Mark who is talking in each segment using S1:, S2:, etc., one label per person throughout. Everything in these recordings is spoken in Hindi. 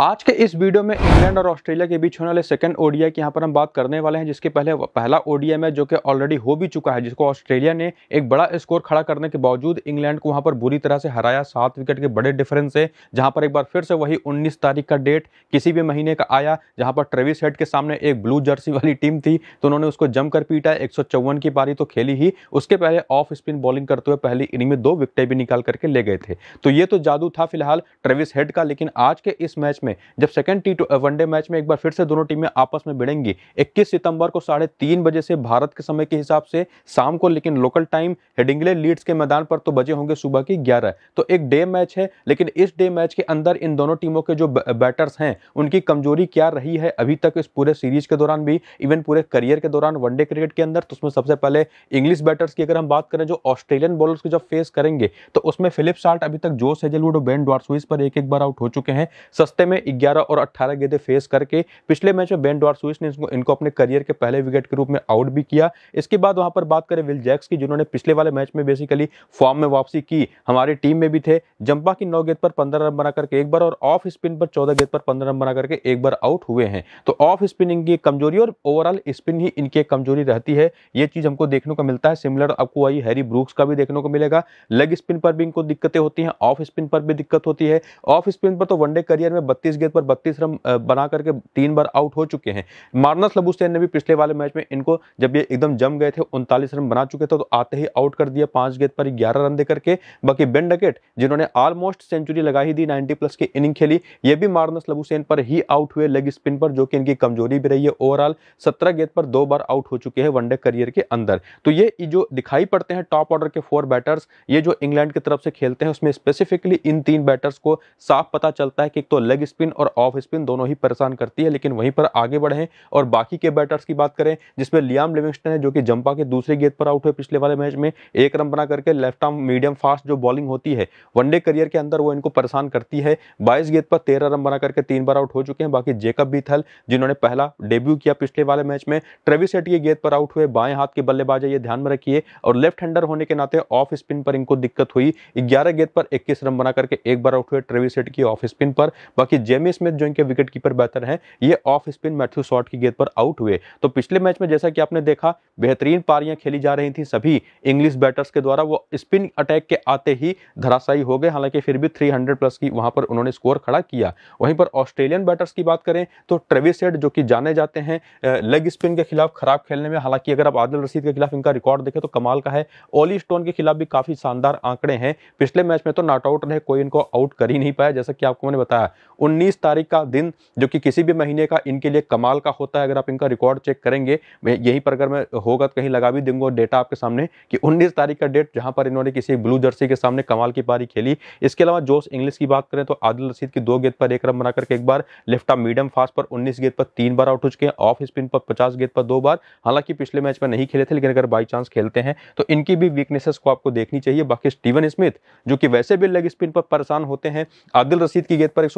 S1: आज के इस वीडियो में इंग्लैंड और ऑस्ट्रेलिया के बीच होने वाले सेकंड ओडीआई की यहाँ पर हम बात करने वाले हैं, जिसके पहले, पहला ओडीआई में जो कि ऑलरेडी हो भी चुका है, जिसको ऑस्ट्रेलिया ने एक बड़ा स्कोर खड़ा करने के बावजूद इंग्लैंड को वहाँ पर बुरी तरह से हराया। सात विकेट के बड़े डिफरेंस से जहाँ पर एक बार फिर से वही उन्नीस तारीख का डेट किसी भी महीने का आया, जहाँ पर ट्रेविस हेड के सामने एक ब्लू जर्सी वाली टीम थी तो उन्होंने उसको जमकर पीटा, एक सौ चौवन की पारी तो खेली ही। उसके पहले ऑफ़ स्पिन बॉलिंग करते हुए पहली इनिंग में दो विकेटें भी निकाल करके ले गए थे। तो ये तो जादू था फ़िलहाल ट्रेविस हेड का, लेकिन आज के इस मैच में जब सेकंड टी वनडे मैच में एक बार फिर से दोनों टीमें आपस में भिड़ेंगी 21 सितंबर को साढ़े तीन बजे से भारत के समय के हिसाब से, शाम को, लेकिन लोकल टाइम हेडिंगले लीड्स के मैदान पर तो बजे होंगे सुबह की ग्यारह। तो एक डे मैच है, लेकिन इस डे मैच के अंदर इन दोनों टीमों के जो बैटर्स हैं, उनकी कमज़ोरी क्या रही है अभी तक इस पूरे सीरीज़ के दौरान भी इवन पूरे करियर के दौरान वनडे क्रिकेट के अंदर तो उसमें सबसे पहले इंग्लिश बैटर्स की अगर हम बात करें, जो ऑस्ट्रेलियन बॉलर्स को जब फेस करेंगे तो उसमें फिलिप साल्ट अभी तक जोस हेजलवुड और बेन डॉर्सविस पर एक एक बार आउट हो चुके हैं। सस्ते में ग्यारह और अट्ठारह गेंदे फेस करके पिछले मैच में बेन डॉर्सविस ने इनको, इनको अपने करियर के पहले विकेट के रूप में आउट भी किया। इसके बाद वहाँ पर बात करें विल जैक्स की जिन्होंने पिछले वाले मैच में बेसिकली फॉर्म में वापसी की। हमारी टीम में भी थे। जंपा की नौ गेंद पर पंद्रह रन बना करके एक बार और ऑफ़ स्पिन पर चौदह गेंद पर पंद्रह रन बना करके एक बार आउट हुए हैं। तो ऑफ़ स्पिनिंग की कमज़ोरी और ओवरऑल स्पिन ही इनकी कमज़ोरी रहती है। ये चीज़ हमको देखने को मिलता है। सिमिलर आपको वही हैरी ब्रूक्स का भी देखने को मिलेगा। लेग स्पिन पर भी इनको दिक्कतें होती हैं। ऑफ़ स्पिन पर भी दिक्कत होती है। ऑफ़ स्पिन पर तो वनडे करियर में बत्तीस गेंद पर बत्तीस रन बना करके तीन बार आउट हो चुके हैं। मारनस लबुस्तेन ने भी पिछले वाले मैच में इनको, जब ये एकदम जम गए थे, उनतालीस रन बना चुके थे तो आते ही आउट कर दिया पाँच गेंद पर ग्यारह रन देकर के। बाकी बेन डकेट, जिन्होंने ऑलमोस्ट सेंचुरी लगा ही दी, नाइनटी प्लस की इनिंग खेली, ये भी मारनस लबुसेन पर ही आउट हुए लेग स्पिन पर, जो कि इनकी कमज़ोरी भी रही है। ओवरऑल सत्रह गेंद पर दो बार आउट हो चुके हैं वनडे करियर के अंदर। तो ये जो दिखाई पड़ते हैं टॉप ऑर्डर के फोर बैटर्स ये जो इंग्लैंड की तरफ़ से खेलते हैं, उसमें स्पेसिफिकली इन तीन बैटर्स को साफ़ पता चलता है कि एक तो लेग स्पिन और ऑफ़ स्पिन दोनों ही परेशान करती है, लेकिन वहीं पर आगे बढ़े और बाकी के बैटर्स की बात करें, जिसमें लियाम लिविंगस्टन है, जो कि जंपा के दूसरे गेंद पर आउट हुए पिछले वाले मैच में, एक रन बना करके लेफ़्ट आर्म मीडियम फास्ट जो बॉलिंग होती है वनडे करियर के अंदर वो इनको परेशान करती है। बाईस गेंद पर तेरह रन बना करके तीन बार आउट हो चुके हैं, बाकी जेकब बीथल जिन्होंने पहला डेब्यू किया पिछले वाले मैच में ट्रेविस हेट गेंद पर आउट हुए, बाएँ हाथ के बल्लेबाज है, ये ध्यान में रखिए, और लेफ़्ट हैंडर होने के नाते ऑफ़ स्पिन पर इनको दिक्कत हुई। ग्यारह गेंद पर इक्कीस रन बना करके एक बार आउट हुए ट्रेविस हेट की ऑफ़ स्पिन पर, बाकी जेमी स्मिथ, जो इनके विकेट कीपर बेहतर है, ये ऑफ़ स्पिन मैथ्यू शॉट की गेंद पर आउट हुए। तो पिछले मैच में जैसा कि आपने देखा, बेहतरीन पारियाँ खेली जा रही थी सभी इंग्लिश बैटर्स के द्वारा। वो स्पिन अटैक के आते ही धराशायी हो गए, हालाँकि फिर भी 300 प्लस की वहाँ पर उन्होंने स्कोर खड़ा किया। वहीं पर ऑस्ट्रेलियन बैटर्स की बात करें तो ट्रेविस हेड जो कि जाने जाते हैं लेग स्पिन के खिलाफ खराब खेलने में, हालाँकि अगर आप आदिल रशीद के खिलाफ इनका रिकॉर्ड देखें तो कमाल का है। ओली स्टोन के खिलाफ भी काफ़ी शानदार आंकड़े हैं। पिछले मैच में तो नॉट आउट रहे, कोई इनको आउट कर ही नहीं पाया, जैसा कि आपको मैंने बताया। उन्नीस तारीख का दिन, जो कि किसी भी महीने का इनके लिए कमाल का होता है। अगर आप इनका रिकॉर्ड चेक करेंगे यहीं पर अगर मैं होगा तो कहीं लगा भी दूँगा डेटा आपके सामने कि 19 तारीख का डेट, जहाँ पर इन्होंने किसी ब्लू जर्सी के सामने कमाल की पारी खेली। इसके अलावा जोश इंग्लिश की बात करें तो आदिल रशीद की दो गेंद पर एक रन बना करके एक बार लेफ़्ट आर्म मीडियम फास्ट पर उन्नीस गेंद पर तीन बार आउट हो चुके हैं। ऑफ़ स्पिन पर पचास गेंद पर दो बार, हालाँकि पिछले मैच में नहीं खेले थे, लेकिन अगर बाई चांस खेलते हैं तो इनकी भी वीकनेसेस को आपको देखनी चाहिए। बाकी स्टीवन स्मिथ, जो कि वैसे भी लेग स्पिन पर परेशान होते हैं, आदिल रशीद की गेंद पर एक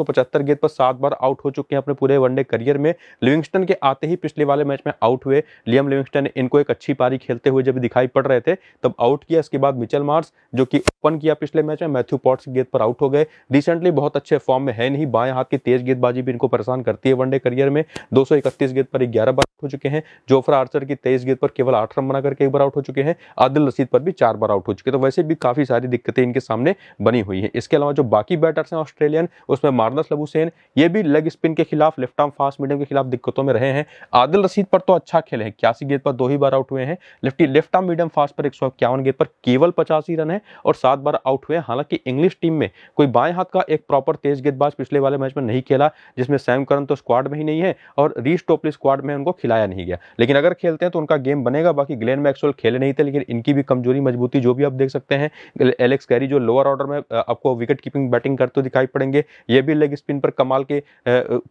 S1: गेंद पर सात बार आउट हो चुके हैं अपने पूरे वनडे करियर में। लिविंगस्टन के आते ही पिछले वाले मैच में आउट हुए। लियम लिविंगस्टन इनको एक अच्छी पारी खेलते हुए जब दिखाई पड़ रहे थे, तब आउट किया। इसके बाद मिचल मार्स जो कि ओपन किया पिछले मैच में मैथ्यू पॉट्स गेंद पर आउट हो गए। रिसेंटली बहुत अच्छे फॉर्म में है नहीं। बाएँ हाथ की तेज गेंदबाजी भी इनको परेशान करती है वनडे करियर में। दो गेंद पर ग्यारह बार हो चुके हैं। जोफरा आर्चर की तेईस गेंद पर केवल आठ रन बना करके एक बार आउट हो चुके हैं। आदिल रशीद पर भी चार बार आउट हो चुके हैं। तो वैसे भी काफ़ी सारी दिक्कतें इनके सामने बनी हुई है। इसके अलावा जो बाकी बैटर्स हैं ऑस्ट्रेलियन उसमें मार्नस लबुसेन ये भी लेग स्पिन के खिलाफ लेफ़्ट आर्म फास्ट मीडियम के खिलाफ दिक्कतों में रहे हैं। आदिल रशीद पर तो अच्छा खेले हैं, इक्यासी गेंद पर दो ही बार आउट हुए हैं। Lefty left arm medium fast पर एक गेंद पर केवल पचासी रन है और सात बार आउट हुए हालाँकि इंग्लिश टीम में कोई बाएँ हाथ का एक प्रॉपर तेज गेंदबाज पिछले वाले मैच में नहीं खेला, जिसमें सैम करन तो स्क्वाड में ही नहीं है और रीस टोपली स्क्वाड में उनको खिलाया नहीं गया। लेकिन अगर खेलते हैं तो उनका गेम बनेगा, बाकी ग्लेन मैक्सवेल खेले नहीं थे, लेकिन इनकी भी कमज़ोरी, मजबूती जो भी आप देख सकते हैं एलेक्स कैरी जो लोअर ऑर्डर में आपको विकेट कीपिंग बैटिंग करते दिखाई पड़ेंगे, ये भी लेग स्पिन पर कमाल के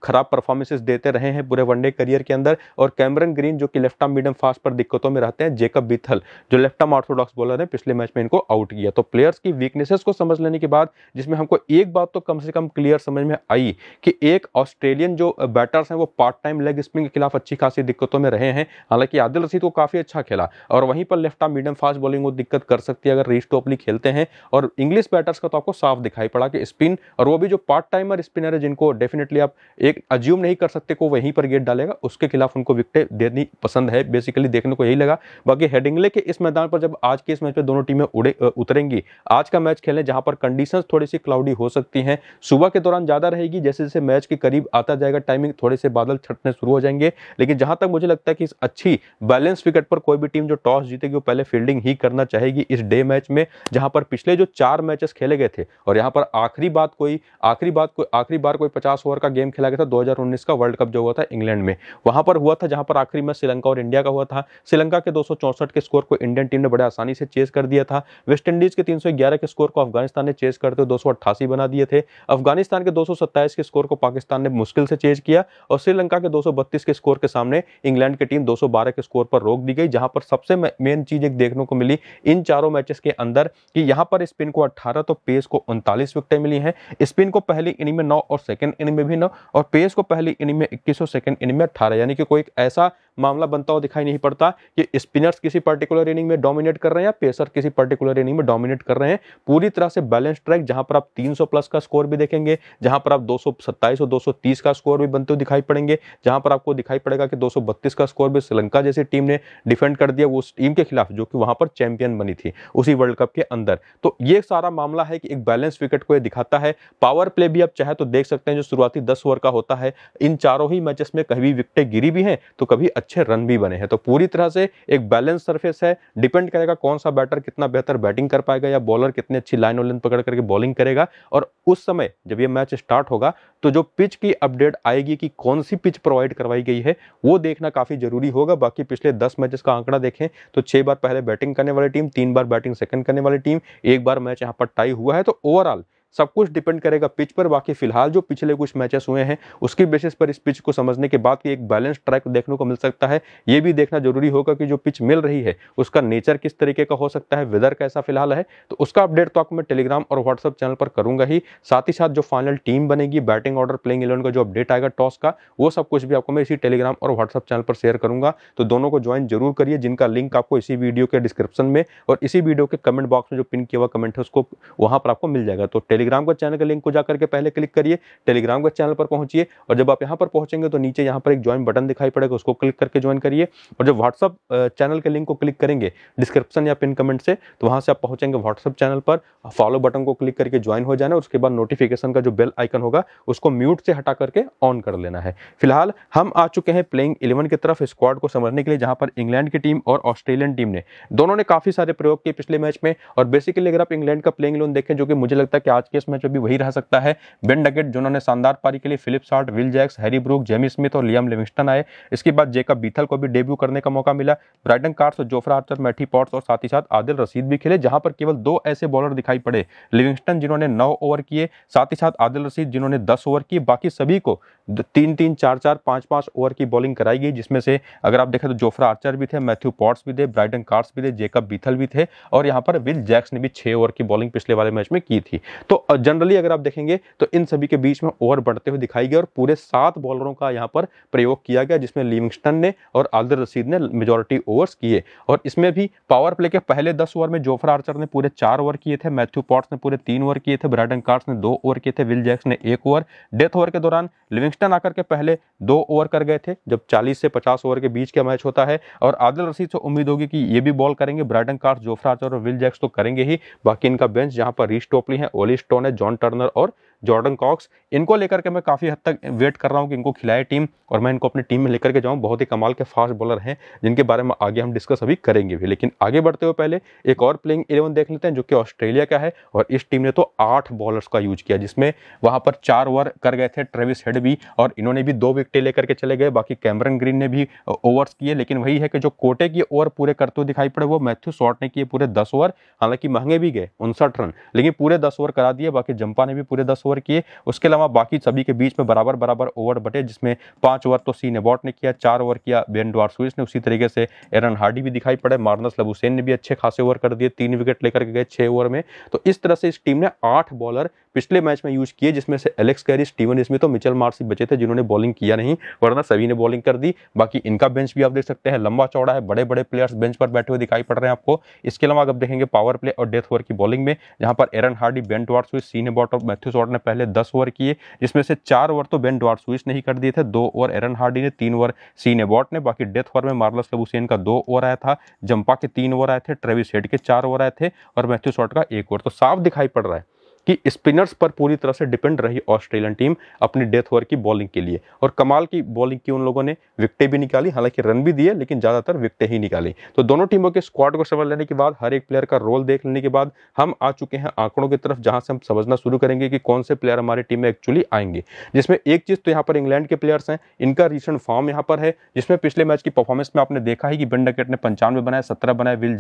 S1: खराब परफॉर्मेंसेस देते रहे हैं पूरे वनडे करियर के अंदर। और कैमरन ग्रीन, जो कि लेफ़्ट आर्म मीडियम फास्ट पर दिक्कतों में रहते हैं जेकब बिथल जो लेफ़्ट आर्म ऑर्थोडॉक्स बॉलर है, पिछले मैच में इनको आउट किया। तो प्लेयर्स की वीकनेसेस को समझ लेने के बाद, जिसमें हमको एक बात तो कम से कम क्लियर समझ में आई कि एक ऑस्ट्रेलियन जो बैटर्स हैं, वो पार्ट टाइम लेग स्पिन के खिलाफ अच्छी खासी दिक्कतों में रहे हैं। हालाँकि आदिल रसीद को काफ़ी अच्छा खेला और वहीं पर left arm medium fast bowling को दिक्कत कर सकती है अगर रीस्टोपली खेलते हैं। और इंग्लिश बैटर्स का तो आपको साफ़ दिखाई पड़ा कि स्पिन और वो भी जो पार्ट टाइमर स्पिनर है जिनको डेफिनेटली आप एक अज्यूम नहीं कर सकते को वहीं पर गेट डालेगा, उसके खिलाफ उनको विकटें देनी पसंद है। बेसिकली देखने को यही लगा। बाकी हेडिंगले के इस मैदान पर जब आज के इस मैच में दोनों टीमें उड़े उतरेंगी, आज का मैच खेलें जहाँ पर कंडीशंस थोड़ी सी क्लाउडी हो सकती हैं। सुबह के दौरान ज़्यादा रहेगी, जैसे जैसे मैच के करीब आता जाएगा टाइमिंग थोड़े से बादल छटने शुरू हो जाएँगे। लेकिन जहाँ तक मुझे लगता है कि इस अच्छी बैलेंस विकेट पर कोई भी टीम जो टॉस जीतेगी, वो पहले फील्डिंग ही करना चाहेगी इस डे मैच में, जहाँ पर पिछले जो चार मैचेस खेले गए थे, और यहाँ पर आखिरी बात कोई, आखिरी बात कोई, आखिरी बार कोई पचास ओवर का गेम खेला गया था, दो हज़ार उन्नीस का वर्ल्ड कप जो हुआ था इंग्लैंड में। वहाँ पर हुआ था जहाँ पर आखिरी मैच श्रीलंका और इंडिया का हुआ था। श्रीलंका के दो के स्कोर को इंडियन टीम ने बड़े आसानी से चेस कर दिया था। वेस्ट इंडीज के तीन के स्कोर को अफ़गानिस्तान ने चेस करते हुए दो बना दिए थे। अफ़गानिस्तान के दो के स्कोर को पाकिस्तान ने मुश्किल से चेज किया और श्रीलंका के 232 के स्कोर के सामने इंग्लैंड की टीम 212 के स्कोर पर रोक दी गई, जहाँ पर सबसे मेन चीज़ एक देखने को मिली इन चारों मैचेस के अंदर कि यहाँ पर स्पिन को 18 तो पेस को उनतालीस विकटें मिली हैं। स्पिन को पहली इनिंग में नौ और सेकंड इनिंग में भी नौ, और पेस को पहली इनिंग में इक्कीस और सेकंड इनिंग में अठारह, यानी कि कोई ऐसा मामला बनता हुआ दिखाई नहीं पड़ता कि स्पिनर्स किसी पर्टिकुलर इनिंग में डोमिनेट कर रहे हैं या पेसर किसी पर्टिकुलर इनिंग में डोमिनेट कर रहे हैं। पूरी तरह से बैलेंस ट्रैक जहाँ पर आप 300 प्लस का स्कोर भी देखेंगे, जहाँ पर आप दो और 230 का स्कोर भी बनते हुए दिखाई पड़ेंगे, जहाँ पर आपको दिखाई पड़ेगा कि 232 का स्कोर भी श्रीलंका जैसी टीम ने डिफेंड कर दिया उस टीम के खिलाफ, जो कि वहाँ पर चैंपियन बनी थी उसी वर्ल्ड कप के अंदर। तो ये सारा मामला है कि एक बैलेंस विकेट को दिखाता है। पावर प्ले भी आप चाहे तो देख सकते हैं, जो शुरुआती दस ओवर का होता है, इन चारों ही मैचेस में कभी विकेटें गिरी भी हैं तो कभी अच्छे रन भी बने हैं। तो पूरी तरह से एक बैलेंस सरफेस है। डिपेंड करेगा कौन सा बैटर कितना बेहतर बैटिंग कर पाएगा या बॉलर कितनी अच्छी लाइन और पकड़ करके बॉलिंग करेगा। और उस समय जब ये मैच स्टार्ट होगा तो जो पिच की अपडेट आएगी कि कौन सी पिच प्रोवाइड करवाई गई है, वो देखना काफ़ी ज़रूरी होगा। बाकी पिछले दस मैचेस का आंकड़ा देखें तो छह बार पहले बैटिंग करने वाली टीम तीन बार बैटिंग सेकंड करने वाली टीम एक बार मैच यहाँ पर टाई हुआ है। तो ओवरऑल सब कुछ डिपेंड करेगा पिच पर। बाकी फ़िलहाल जो पिछले कुछ मैचेस हुए हैं, उसकी बेसिस पर इस पिच को समझने के बाद एक बैलेंस ट्रैक देखने को मिल सकता है। ये भी देखना ज़रूरी होगा कि जो पिच मिल रही है, उसका नेचर किस तरीके का हो सकता है वेदर कैसा फ़िलहाल है। तो उसका अपडेट तो आपको मैं टेलीग्राम और व्हाट्सअप चैनल पर करूँगा ही। साथ ही साथ जो फाइनल टीम बनेगी बैटिंग ऑर्डर प्लेइंग इलेवन का जो अपडेट आएगा टॉस का, वो सब कुछ भी आपको मैं इसी टेलीग्राम और व्हाट्सअप चैनल पर शेयर करूँगा। तो दोनों को ज्वाइन ज़रूर करिए, जिनका लिंक आपको इसी वीडियो के डिस्क्रिप्शन में और इसी वीडियो के कमेंट बॉक्स में जो पिन किया हुआ कमेंट है, उसको वहाँ पर आपको मिल जाएगा। तो टेलीग्राम का चैनल का लिंक को जाकर के पहले क्लिक करिए टेलीग्राम के चैनल पर पहुंचिए और जब आप यहाँ पर पहुँचेंगे तो नीचे यहाँ पर एक ज्वाइन बटन दिखाई पड़ेगा, उसको क्लिक करके ज्वाइन करिए और जब व्हाट्सअप चैनल के लिंक को क्लिक करेंगे डिस्क्रिप्शन या पिन कमेंट से तो वहाँ से आप पहुँचेंगे व्हाट्सअप चैनल पर फॉलो बटन को क्लिक करके ज्वाइन हो जाना, उसके बाद नोटिफिकेशन का जो बेल आइकन होगा, उसको म्यूट से हटा करके ऑन कर लेना है। फ़िलहाल हम आ चुके हैं प्लेइंग इलेवन की तरफ़ स्क्वाड को समझने के लिए, जहाँ पर इंग्लैंड की टीम और ऑस्ट्रेलियन टीम ने, दोनों ने काफ़ी सारे प्रयोग किए पिछले मैच में और बेसिकली अगर आप इंग्लैंड का प्लेइंग इलेवन देखें, जो कि मुझे लगता है कि आज के इस मैच में भी वही रह सकता है। बेन डगेट जिन्होंने शानदार पारी के लिए Philip Short, Will Jacks, Harry Brook, Jamie Smith और लियम लिविंगस्टन आए। इसके बाद जेकब बीथल को भी डेब्यू करने का मौका मिला। ब्राइडन कार्स और जोफ्रा आर्चर, मैठी पॉट्स और साथ ही साथ आदिल रशीद भी खेले, जहाँ पर केवल दो ऐसे बॉलर दिखाई पड़े। लिविंगस्टन, जिन्होंने नौ ओवर किए, साथ ही साथ आदिल रशीद, जिन्होंने दस ओवर किए, बाकी सभी को तीन तीन चार चार पाँच पाँच ओवर की बॉलिंग कराई गई, जिसमें से अगर आप देखें तो जोफ्रा आर्चर भी थे, मैथ्यू पॉट्स भी थे, ब्राइडन कार्स भी थे, जेकब बीथल भी थे, और यहाँ पर विल जैक्स ने भी छह ओवर की बॉलिंग पिछले वाले मैच में की थी। तो जनरली अगर आप देखेंगे तो इन सभी के बीच में ओवर बढ़ते हुए दिखाई गए और पूरे सात बॉलरों का यहाँ पर प्रयोग किया गया, जिसमें लिविंगस्टन ने और आदिल रसीद ने मेजोरिटी ओवर्स किए। और इसमें भी पावर प्ले के पहले दस ओवर में जोफ्रा आर्चर ने पूरे चार ओवर किए थे मैथ्यू पॉट्स ने पूरे तीन ओवर किए थे ब्राइडन कार्स ने दो ओवर किए थे विल जैक्स ने एक ओवर डेथ ओवर के दौरान लिविंगस्टन आकर के पहले दो ओवर कर गए थे, जब 40 से 50 ओवर के बीच का मैच होता है। और आदिल रसीद से उम्मीद होगी कि ये भी बॉल करेंगे ब्राइडन कार्स जोफ्रा आर्चर और विल जैक्स तो करेंगे ही। बाकी इनका बेंच जहाँ पर रीच टोपली है ओली स्टोन है जॉन टर्नर और जॉर्डन कॉक्स, इनको लेकर के मैं काफ़ी हद तक वेट कर रहा हूँ कि इनको खिलाए टीम और मैं इनको अपनी टीम में लेकर के जाऊँ। बहुत ही कमाल के फास्ट बॉलर हैं, जिनके बारे में आगे हम डिस्कस अभी करेंगे भी। लेकिन आगे बढ़ते हुए पहले एक और प्लेइंग इलेवन देख लेते हैं, जो कि ऑस्ट्रेलिया का है और इस टीम ने तो आठ बॉलर्स का यूज़ किया, जिसमें वहाँ पर चार ओवर कर गए थे ट्रेविस हेड भी और इन्होंने भी दो विकेटें लेकर के चले गए, बाकी कैमरन ग्रीन ने भी ओवर्स किए। लेकिन वही है कि जो कोटे की ओवर पूरे करते हुए दिखाई पड़े, वो मैथ्यू शॉर्ट ने किए पूरे दस ओवर हालाँकि महँगे भी गए, उनसठ रन। लेकिन पूरे दस ओवर करा दिए, बाकी जंपा ने भी पूरे दस ओवर किए। उसके अलावा बाकी सभी के बीच में बराबर बराबर ओवर बटे, जिसमें पाँच ओवर तो सी नेबॉट ने किया, चार ओवर किया बेन डॉर्सविस ने। उसी तरीके से एरन हार्डी भी दिखाई पड़े, मार्नस लबुसेन ने भी अच्छे खासे ओवर कर दिए, तीन विकेट लेकर गए छह ओवर में। तो इस तरह से इस टीम ने आठ बॉलर पिछले मैच में यूज़ किए, जिसमें से एलेक्स कैरी, स्टीवन स्मिथ और मिचल मार्सी बचे थे, जिन्होंने बॉलिंग किया नहीं, वरना सभी ने बॉलिंग कर दी। बाकी इनका बेंच भी आप देख सकते हैं, लंबा चौड़ा है बड़े बड़े प्लेयर्स बेंच पर बैठे हुए दिखाई पड़ रहे हैं आपको। इसके अलावा अगर देखेंगे पावर प्ले और डेथ ओवर की बॉलिंग में, जहाँ पर एरन हार्डी, बेन डॉर्सविस सीने बॉट और मैथ्यू शॉर्ट ने पहले दस ओवर किए, जिसमें से चार ओवर तो बेन डॉर्सविस ने ही कर दिए थे, दो ओवर एरन हार्डी ने, तीन ओवर सीने बॉट ने, बाकी डेथ ओवर में मार्लस लबुसेन का दो ओवर आया था, जंपा के तीन ओवर आए थे, ट्रेविस हेड के चार ओवर आए थे और मैथ्यू शॉर्ट का एक ओवर। तो साफ़ दिखाई पड़ रहा है कि स्पिनर्स पर पूरी तरह से डिपेंड रही ऑस्ट्रेलियन टीम अपनी डेथ ओवर की बॉलिंग के लिए। और कमाल की बॉलिंग की उन लोगों ने विकटें भी निकाली, हालाँकि रन भी दिए, लेकिन ज़्यादातर विकटें ही निकाली। तो दोनों टीमों के स्क्वाड को समझ लेने के बाद, हर एक प्लेयर का रोल देख लेने के बाद, हम आ चुके हैं आंकड़ों की तरफ़, जहाँ से हम समझना शुरू करेंगे कि कौन से प्लेयर हमारी टीम में एक्चुअली आएँगे। जिसमें एक चीज़ तो यहाँ पर इंग्लैंड के प्लेयर्स हैं, इनका रिसेंट फॉर्म यहाँ पर है, जिसमें पिछले मैच की परफॉर्मेंस में आपने देखा है कि बेन डकेट ने पंचानवे बनाए सत्रह बनाए विल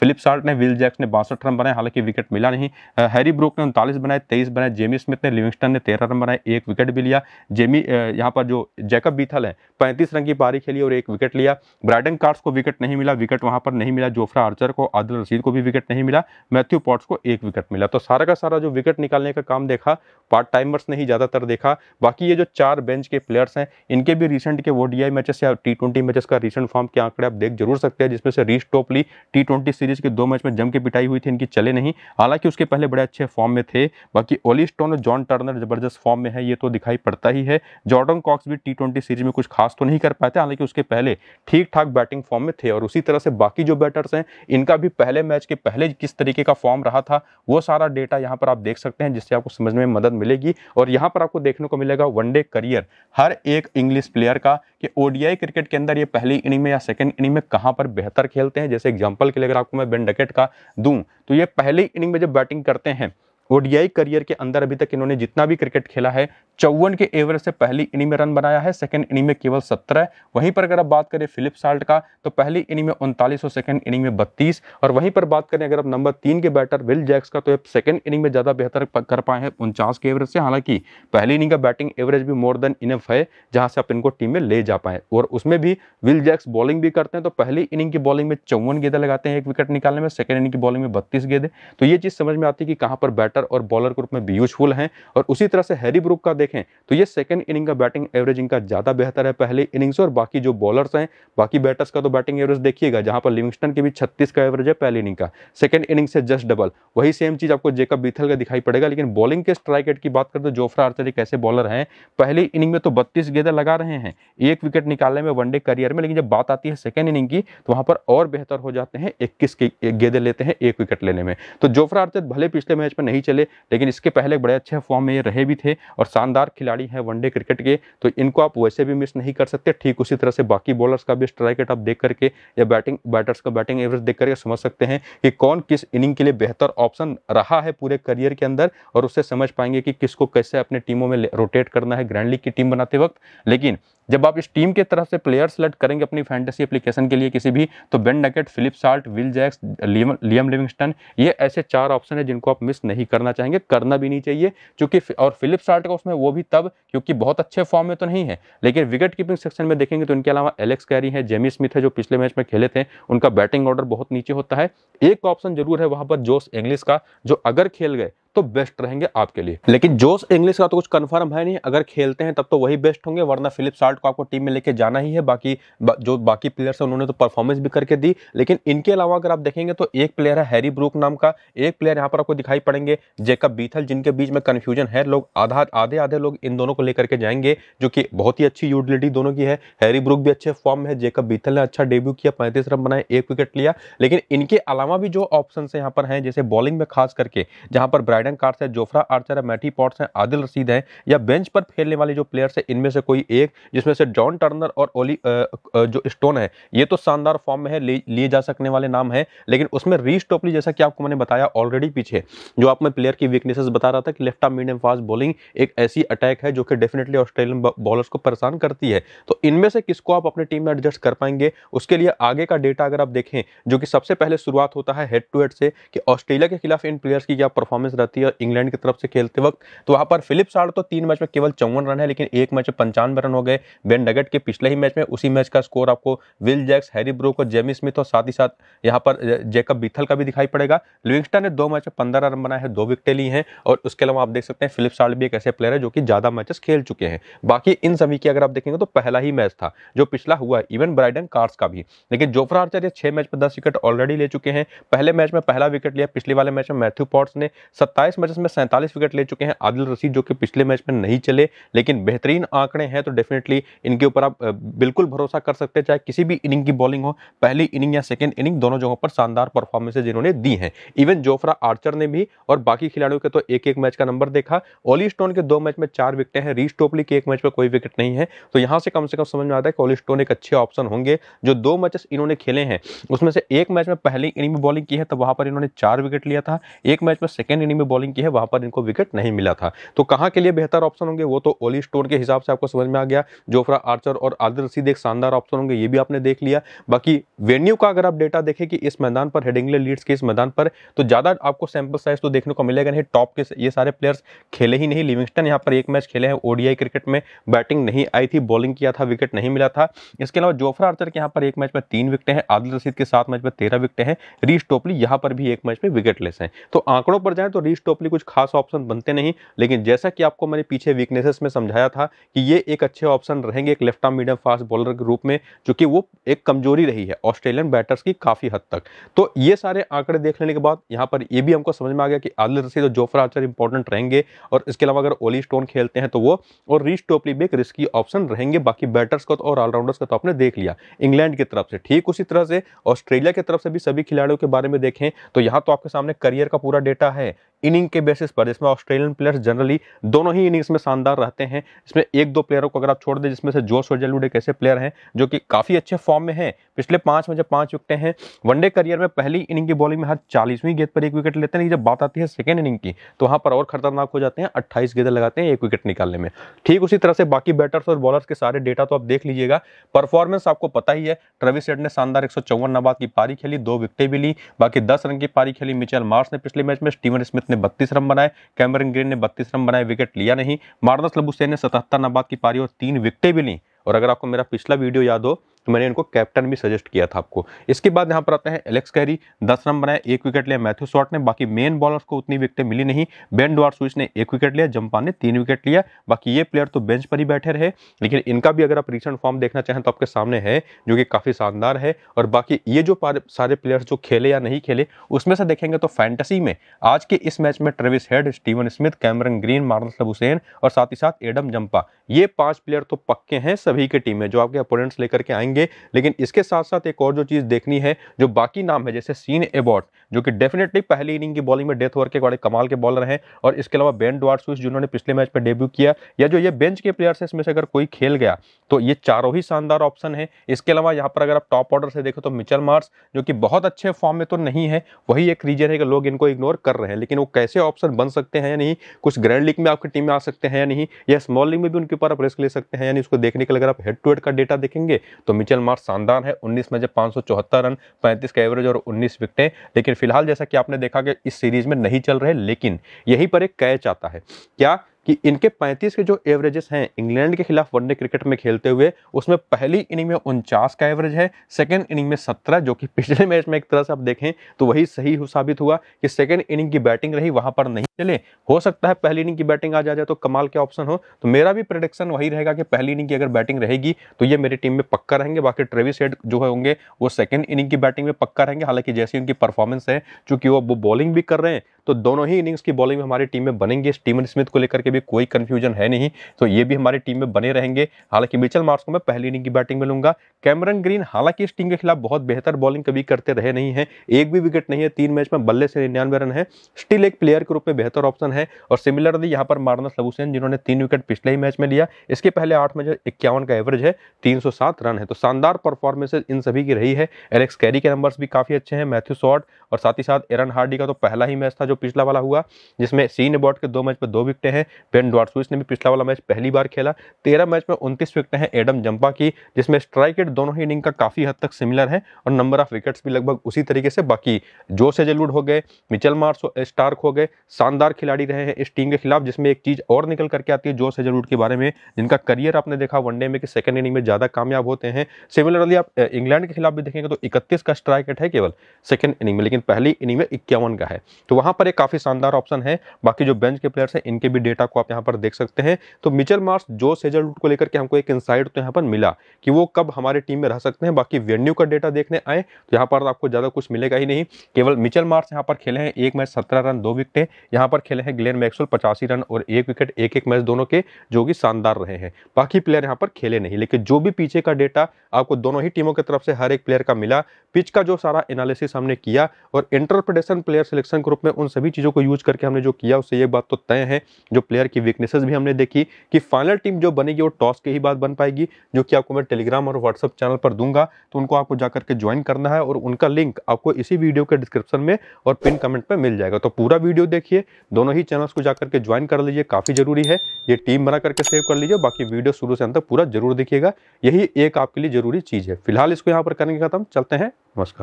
S1: फिलिप साल्ट ने विल जैक्स ने बासठ रन बनाए, हालाँकि विकेट मिला नहीं। हैरी ब्रूक ने उनतालीस बनाए, तेईस बनाए, जेमी स्मिथ ने, लिविंगस्टन ने तेरह रन बनाए, एक विकेट भी लिया। जेमी यहाँ पर जो जैकब बीथल है, पैंतीस रन की पारी खेली और एक विकेट लिया। ब्राइडन कार्ड्स को विकेट नहीं मिला, विकेट वहाँ पर नहीं मिला। जोफ्रा आर्चर को, आदिल रशीद को भी विकेट नहीं मिला। मैथ्यू पॉट्स को एक विकेट मिला। तो सारा का सारा जो विकेट निकालने का काम देखा, पार्ट टाइमर्स ने ही ज़्यादातर देखा। बाकी ये जो चार बेंच के प्लेयर्स हैं, इनके भी रिसेंट के वो डी मैचेस या टी ट्वेंटी मैचेस का रिसेंट फॉर्म के आंकड़े आप देख ज़रूर सकते हैं, जिसमें से रीच टोपली टी ट्वेंटी सीरीज़ के दो मैच में जम के पिटाई हुई थी, इनकी चले नहीं। हालाँकि उसके पहले बड़े अच्छे फॉर्म में थे। बाकी ओली स्टोन और जॉन टर्नर ज़बरदस्त फॉर्म में है, ये तो दिखाई पड़ता ही है। जॉर्डन कॉक्स भी टी सीरीज़ में कुछ खास तो नहीं कर पाते हालाँकि उसके पहले ठीक ठाक बैटिंग फॉर्म में थे और उसी तरह से बाकी जो बैटर्स हैं, इनका भी पहले मैच के पहले किस तरीके का फॉर्म रहा था, वो सारा डेटा यहाँ पर आप देख सकते हैं, जिससे आपको समझने में मदद मिलेगी। और यहाँ पर आपको देखने को मिलेगा वनडे करियर हर एक इंग्लिश प्लेयर का कि ओडीआई क्रिकेट के अंदर ये पहली इनिंग में या सेकंड इनिंग में कहाँ पर बेहतर खेलते हैं। जैसे एग्जांपल के लिए अगर आपको मैं बेन डकेट का दूँ तो ये पहली इनिंग में जब बैटिंग करते हैं, ओडीआई करियर के अंदर अभी तक इन्होंने जितना भी क्रिकेट खेला है, चौवन के एवरेज से पहली इनिंग में रन बनाया है, सेकंड इनिंग में केवल सत्रह वहीं पर अगर आप बात करें फिलिप साल्ट का तो पहली इनिंग में उनतालीस और सेकंड इनिंग में बत्तीस। और वहीं पर बात करें अगर आप नंबर तीन के बैटर विल जैक्स का तो सेकंड इनिंग में ज़्यादा बेहतर कर पाए हैं, उनचास के एवरेज से। हालाँकि पहली इनिंग का बैटिंग एवरेज भी मोर देन इनफ है, जहाँ से आप इनको टीम में ले जा पाए। और उसमें भी विल जैक्स बॉलिंग भी करते हैं तो पहली इनिंग की बॉलिंग में चौवन गेंदे लगाते हैं एक विकेट निकालने में, सेकंड इनिंग की बॉलिंग में बत्तीस गेंदे तो ये चीज़ समझ में आती है कि कहाँ पर बैटर और बॉलर ग्रुप में भी यूजफुल हैं और उसी तरह से हैरी ब्रुक का देखें तो ये सेकंड इनिंग का बैटिंग एवरेज इनका ज़्यादा बेहतर है पहले इनिंग्स और बाकी जो बॉलर्स हैं, बाकी बैटर्स का तो बैटिंग एवरेज देखिएगा, जहाँ पर लिविंगस्टन के भी छत्तीस का एवरेज है पहले इनिंग का। सेकंड इनिंग से जस्ट डबल वही सेम चीज़ आपको जेकब बीथल का दिखाई पड़ेगा, लेकिन बॉलिंग के स्ट्राइक रेट की बात करें तो जोफ्रा आर्चर एक ऐसे बॉलर हैं, पहली इनिंग में तो बत्तीस गेंदे लगा रहे हैं, एक विकेट निकालने में वनडे करियर में, लेकिन जब बात आती है सेकंड इनिंग की तो वहाँ पर और बेहतर हो जाते हैं, इक्कीस गेंदे लेते हैं, एक विकेट लेने में। तो जोफ्रा आर्चर भले पिछले मैच में नहीं चले, लेकिन इसके पहले बड़े अच्छे फॉर्म में ये रहे भी थे और शानदार खिलाड़ी हैं वनडे क्रिकेट के। तो इनको आप वैसे भी मिस नहीं कर सकते। ठीक उसी तरह से बाकी बॉलर्स का भी स्ट्राइक रेट आप देख करके या बैटिंग बैटर्स का बैटिंग एवरेज देख करके समझ सकते हैं कि कौन किस इनिंग के लिए बेहतर ऑप्शन रहा है पूरे करियर के अंदर और उससे समझ पाएँगे कि किसको कैसे अपने टीमों में रोटेट करना है ग्रैंड लीग की टीम बनाते वक्त। लेकिन जब आप इस टीम के तरफ़ से प्लेयर सेलेक्ट करेंगे अपनी फैंटेसी एप्लीकेशन के लिए किसी भी तो Ben Duckett, Philip Salt, Will Jacks, Liam Livingstone, ये ऐसे चार ऑप्शन है जिनको आप मिस नहीं करना चाहेंगे, करना भी नहीं चाहिए, क्योंकि और फिलिप साल्ट का उसमें वो भी तब, क्योंकि बहुत अच्छे फॉर्म में तो नहीं है, लेकिन विकेट कीपिंग सेक्शन में देखेंगे तो इनके अलावा एलेक्स कैरी है, जेमी स्मिथ है जो पिछले मैच में खेले थे, उनका बैटिंग ऑर्डर बहुत नीचे होता है। एक ऑप्शन ज़रूर है वहाँ पर जोश इंग्लिश का, जो अगर खेल गए तो बेस्ट रहेंगे आपके लिए। लेकिन जोश इंग्लिश का तो कुछ कंफर्म है नहीं। अगर खेलते हैं तब तो वही बेस्ट होंगे, वरना फिलिप साल्ट को आपको टीम में लेके जाना ही है। बाकी जो बाकी प्लेयर्स हैं, उन्होंने तो परफॉर्मेंस भी करके दी। लेकिन इनके अलावा अगर आप देखेंगे तो एक प्लेयर है हैरी ब्रूक नाम का। एक प्लेयर यहाँ पर आपको दिखाई पड़ेंगे जेकब बीथल जिनके बीच में कन्फ्यूज़न है। लोग आधा, आधे आधे लोग इन दोनों को लेकर के जाएँगे, जो कि बहुत ही अच्छी यूटिलिटी दोनों की है। हैरी ब्रूक भी अच्छे फॉर्म में है जेकब बीथल ने अच्छा डेब्यू किया, पैंतीस रन बनाए, एक विकेट लिया। लेकिन इनके अलावा भी जो ऑप्शन यहाँ पर हैं, जैसे बॉलिंग में खास करके, जहाँ पर ब्राइडन कार्स है जोफ्रा आर्चर है मैटी पॉट्स हैं आदिल रसीद हैं। या बेंच पर खेलने वाले जो प्लेयर्स हैं, इनमें से कोई एक, जिसमें से जॉन टर्नर और ओली जो स्टोन है, ये तो शानदार फॉर्म में है लिए जा सकने वाले नाम है। लेकिन उसमें रीस टोपली जैसा कि आपको मैंने बताया ऑलरेडी पीछे, जो आप मैं प्लेयर की वीकनेसेस बता रहा था कि left arm medium fast bowling एक ऐसी अटैक है, जो कि डेफिनेटली ऑस्ट्रेलियन बॉलर्स को परेशान करती है। तो इनमें से किसको आप अपने टीम में एडजस्ट कर पाएँगे? उसके लिए आगे का डेटा अगर आप देखें, जो कि सबसे पहले शुरुआत होता है हेड टू हेड से, कि ऑस्ट्रेलिया के खिलाफ इन प्लेयर्स की क्या परफॉर्मेंस रहती दिक्कत थी इंग्लैंड की तरफ़ से खेलते वक्त। तो वहाँ पर फिलिप सार्ड तो तीन मैच में केवल चौवन रन है, लेकिन एक मैच में पंचानवे रन हो गए। बेन डगट के पिछले ही मैच में उसी मैच का स्कोर आपको विल जैक्स, हैरी ब्रोक और जेमी स्मिथ और साथ ही साथ यहाँ पर जेकब बीथल का भी दिखाई पड़ेगा। लिविंगस्टन ने दो मैच में पंद्रह रन बनाए हैं, दो विकेटें ली हैं और उसके अलावा आप देख सकते हैं फिलिप साल्ट भी एक ऐसे प्लेयर है जो कि ज़्यादा मैचेस खेल चुके हैं। बाकी इन सभी की अगर आप देखेंगे तो पहला ही मैच था, जो पिछला हुआ है, इवन ब्राइडन कार्स का भी। लेकिन जोफ्रा आर्चर ये मैच में दस विकेट ऑलरेडी ले चुके हैं। पहले मैच में पहला विकेट लिया, पिछले वाले मैच में मैथ्यू पॉट्स ने सत्ताईस मैचेस में सैंतालीस विकेट ले चुके हैं आदिल रशीद, जो कि पिछले मैच में नहीं चले, लेकिन बेहतरीन आंकड़े हैं तो डेफिनेटली इनके ऊपर आप बिल्कुल भरोसा कर सकते हैं, चाहे किसी भी इनिंग की बॉलिंग हो, पहली इनिंग या सेकेंड इनिंग दोनों जगहों पर शानदार परफॉर्मेंसेज इन्होंने दी हैं। इवन जोफ्रा आर्चर ने भी, और बाकी खिलाड़ियों के तो एक एक मैच का नंबर देखा। ओली स्टोन के दो मैच में चार विकेट हैं रीच टोपली के एक मैच में कोई विकेट नहीं है। तो यहाँ से कम से कम समझ में आता है कि ओली स्टोन एक अच्छे ऑप्शन होंगे, जो दो मैचेस इन्होंने खेले हैं। उसमें से एक मैच में पहली इनिंग में बॉलिंग की है तो वहाँ पर इन्होंने चार विकेट लिया था। एक मैच में सेकेंड इनिंग में बॉलिंग की है, वहाँ पर इनको विकेट नहीं मिला था। तो कहाँ के लिए बेहतर ऑप्शन होंगे? वो तो ओली स्टोन के हिसाब से आपको समझ में आ गया। जोफ्रा आर्चर और आदिल रसीद एक शानदार ऑप्शन होंगे, ये भी आपने देख लिया। बाकी वेन्यू का अगर आप डेटा देखें कि इस मैदान पर हेडिंगले लीड्स के इस मैदान पर तो ज़्यादा आपको सैंपल साइज़ तो देखने को मिलेगा नहीं। टॉप के ये सारे प्लेयर्स खेले ही नहीं। लिविंगस्टन यहाँ पर एक मैच खेले हैं ओडीआई क्रिकेट में बैटिंग नहीं आई थी बॉलिंग किया था विकेट नहीं मिला था। इसके अलावा जोफ्रा आर्चर के यहाँ पर एक मैच में तीन विकेट हैं आदिल रसीद के सात मैच में तेरह विकेट हैं। रीस टोपली यहाँ पर भी एक मैच में विकेट लेस हैं। तो आंकड़ों पर जाए तो रीस टोपली कुछ खास ऑप्शन बनते नहीं, लेकिन जैसा कि आपको मैंने पीछे वीकनेसेस में समझाया था कि ये एक अच्छे ऑप्शन रहेंगे एक left arm medium fast bowler के रूप में चूँकि वो एक कमज़ोरी रही है ऑस्ट्रेलियन बैटर्स की काफ़ी हद तक। तो ये सारे आंकड़े देख लेने के बाद यहाँ पर ये भी हमको समझ में आ गया कि आदिल रसीद और जोफ्रा आर्चर इंपॉर्टेंट रहेंगे और इसके अलावा अगर ओली स्टोन खेलते हैं तो वो और रीच टोपली भी एक रिस्की ऑप्शन रहेंगे, बाकी बैटर्स का तो और ऑलराउंडर्स का तो आपने देख लिया। इंग्लैंड की तरफ़ से ठीक उसी तरह से ऑस्ट्रेलिया की तरफ़ से भी सभी खिलाड़ियों के बारे में देखें तो यहाँ तो आपके सामने करियर का पूरा डेटा है इनिंग के बेसिस पर, जिसमें ऑस्ट्रेलियन प्लेयर्स जनरली दोनों ही इनिंग्स में शानदार रहते हैं। इसमें एक दो प्लेयरों को अगर आप छोड़ दें, जिसमें से जोश वजलवुड एक ऐसे प्लेयर हैं, जो कि काफ़ी अच्छे फॉर्म में हैं। पिछले पाँच में जब पाँच विकेटें हैं, वनडे करियर में पहली इनिंग की बॉलिंग में हर चालीसवीं गेंद पर एक विकेट लेते हैं जब बात आती है सेकेंड इनिंग की तो वहाँ पर और खतरनाक हो जाते हैं। अट्ठाईस गेंदें लगाते हैं, एक विकेट निकालने में। ठीक उसी तरह से बाकी बैटर्स और बॉलर्स के सारे डेटा तो आप देख लीजिएगा। परफॉर्मेंस आपको पता ही है ट्रेविस हेड ने शानदार एक सौ नबाद की पारी खेली, दो विकेटें भी ली। बाकी दस रन की पारी खेली मिचेल मार्स ने पिछले मैच में स्टीवन स्मिथ ने बत्तीस रन बनाए, कैमरन ग्रीन ने बत्तीस रन बनाए, विकेट लिया नहीं। मारदस लबुसैन ने सतहत्तर नबाद की पारी और तीन विकटें भी ली। और अगर आपको मेरा पिछला वीडियो याद हो तो मैंने इनको कैप्टन भी सजेस्ट किया था आपको। इसके बाद यहाँ पर आते हैं एलेक्स कैरी, दस रन बनाए, एक विकेट लिया मैथ्यू शॉट ने, बाकी मेन बॉलर्स को उतनी विकेटें मिली नहीं। बेन डुआर स्विच ने एक विकेट लिया जम्पान ने तीन विकेट लिया, बाकी ये प्लेयर तो बेंच पर ही बैठे रहे। लेकिन इनका भी अगर आप रिसेंट फॉर्म देखना चाहें तो आपके सामने है, जो कि काफ़ी शानदार है। और बाकी ये जो सारे प्लेयर्स जो खेले या नहीं खेले, उसमें से देखेंगे तो फैंटसी में आज के इस मैच में Travis Head Steven Smith Cameron Green Marnus Hussain और साथ ही साथ एडम जंपा ये पाँच प्लेयर तो पक्के हैं सभी के टीम में, जो आपके अपोनेंट्स लेकर के आएँगे। लेकिन इसके साथ साथ एक और जो चीज़ देखनी है, जो बाकी नाम है, जैसे सीन एबॉट जो कि डेफिनेटली पहली इनिंग की बॉलिंग में डेथ ओवर के बड़े कमाल के बॉलर हैं और इसके अलावा बेन स्विच जिन्होंने पिछले मैच पर डेब्यू किया, या जो ये बेंच के प्लेयर्स हैं, इसमें से अगर कोई खेल गया तो ये चारों ही शानदार ऑप्शन है। इसके अलावा यहाँ पर अगर आप टॉप ऑर्डर से देखो तो मिचल मार्स जो कि बहुत अच्छे फॉर्म में तो नहीं है, वही एक रीजन है कि लोग इनको इग्नोर कर रहे हैं, लेकिन वो कैसे ऑप्शन बन सकते हैं या नहीं, कुछ ग्रैंड लीग में आपकी टीम में आ सकते हैं या नहीं, या स्मॉल लीग में भी उनके ऊपर आप रिस्क ले सकते हैं यानी उसको देखने के लिए अगर आप हेड टू हेड का डेटा देखेंगे तो मिचल मार्स शानदार है। उन्नीस में जब पाँच रन, पैंतीस का एवरेज और उन्नीस विकटें, लेकिन फ़िलहाल जैसा कि आपने देखा कि इस सीरीज़ में नहीं चल रहे, लेकिन यहीं पर एक कैच आता है। क्या कि इनके 35 के जो एवरेजेस हैं, इंग्लैंड के खिलाफ वनडे क्रिकेट में खेलते हुए, उसमें पहली इनिंग में उनचास का एवरेज है सेकेंड इनिंग में 17 जो कि पिछले मैच में एक तरह से आप देखें तो वही सही साबित हुआ कि सेकेंड इनिंग की बैटिंग रही, वहाँ पर नहीं चले। हो सकता है पहली इनिंग की बैटिंग आ जाए तो कमाल के ऑप्शन हो। तो मेरा भी प्रोडिक्शन वही रहेगा कि पहली इनिंग की अगर बैटिंग रहेगी तो ये मेरी टीम में पक्का रहेंगे, बाकी ट्रेविस हेड जो होंगे, वो सेकंड इनिंग की बैटिंग में पक्का रहेंगे, हालाँकि जैसी उनकी परफॉर्मेंस है, चूँकि वो बॉलिंग भी कर रहे हैं तो दोनों ही इनिंग्स की बॉलिंग में हमारी टीम में बनेंगे स्टीवन स्मिथ को लेकर के भी कोई कंफ्यूजन है नहीं। तो ये भी हमारी टीम में बने रहेंगे। हालाँकि मिचल मार्क्स को मैं पहली इनिंग की बैटिंग में लूँगा। कैमरन ग्रीन हालाँकि इस टीम के खिलाफ बहुत बेहतर बॉलिंग कभी करते रहे नहीं है। एक भी विकेट नहीं है, तीन मैच में बल्ले से निन्यानवे रन है। स्टिल एक प्लेयर के रूप में बेहतर ऑप्शन है। और सिमिलरली यहाँ पर मारनस लबुसैन जिन्होंने तीन विकेट पिछले ही मैच में लिया। इसके पहले आठ मैच इक्यावन का एवरेज है, तीन सौ सात रन है। तो शानदार परफॉर्मेंसेज इन सभी की रही है। एलेक्स कैरी के नंबर्स भी काफ़ी अच्छे हैं मैथ्यू शॉर्ट और साथ ही साथ एरन हार्डी का तो पहला ही मैच था जो पिछला वाला हुआ, जिसमें सीन बॉट के दो मैच पर दो विकटें हैं। पेन डॉटसविच ने भी पिछला वाला मैच पहली बार खेला। तेरह मैच में उनतीस विकेट हैं एडम जंपा की, जिसमें स्ट्राइक रेट दोनों ही इनिंग का काफ़ी हद तक सिमिलर है और नंबर ऑफ़ विकेट्स भी लगभग उसी तरीके से बाकी। जो सेजलवुड हो गए, मिचल मार्स स्टार्क हो गए, शानदार खिलाड़ी रहे हैं इस टीम के खिलाफ, जिसमें एक चीज़ और निकल करके आती है जो सेजलवुड के बारे में, जिनका करियर आपने देखा वनडे में कि सेकंड इनिंग में ज़्यादा कामयाब होते हैं। सिमिलरली आप इंग्लैंड के खिलाफ भी देखेंगे तो इकतीस का स्ट्राइक रेट है केवल सेकेंड इनिंग में, लेकिन पहली इनिंग में इक्यावन का है। तो वहाँ पर एक काफ़ी शानदार ऑप्शन है, बाकी जो बेंच के प्लेयर्स हैं, इनके भी डेटा को आप यहाँ पर देख सकते हैं। तो मिचल मार्स, जो सेजलवुड को लेकर के हमको एक इंसाइट तो यहाँ पर मिला कि वो कब हमारे टीम में रह सकते हैं। बाकी वेन्यू का डेटा देखने आए तो यहाँ पर आपको ज़्यादा कुछ मिलेगा ही नहीं। केवल मिचल मार्स यहाँ पर खेले हैं, एक मैच सत्रह रन, दो विकेटें। यहाँ पर खेले हैं ग्लेन मैक्सवेल, पचासी रन और एक विकेट एक एक मैच दोनों के, जो कि शानदार रहे हैं। बाकी प्लेयर यहाँ पर खेले नहीं, लेकिन जो भी पीछे का डेटा आपको दोनों ही टीमों की तरफ़ से हर एक प्लेयर का मिला। पिच का जो सारा एनालिसिस हमने किया और इंटरप्रिटेशन प्लेयर सिलेक्शन ग्रुप में उन सभी चीज़ों को यूज़ करके हमने जो किया, उससे ये बात तो तय है, जो प्लेयर की वीकनेसेस भी हमने देखी कि फाइनल टीम जो बनेगी वो टॉस के ही बाद बन पाएगी, जो कि आपको मैं टेलीग्राम और व्हाट्सअप चैनल पर दूँगा तो उनको आपको जाकर के ज्वाइन करना है और उनका लिंक आपको इसी वीडियो के डिस्क्रिप्शन में और पिन कमेंट में मिल जाएगा। तो पूरा वीडियो देखिए, दोनों ही चैनल्स को जाकर के ज्वाइन कर लीजिए, काफ़ी ज़रूरी है। ये टीम बना करके सेव कर लीजिए, बाकी वीडियो शुरू से अंत पूरा ज़रूर देखिएगा। यही एक आपके लिए ज़रूरी चीज़ है। फ़िलहाल इसको यहाँ पर करेंगे खत्म, चलते हैं, नमस्कार।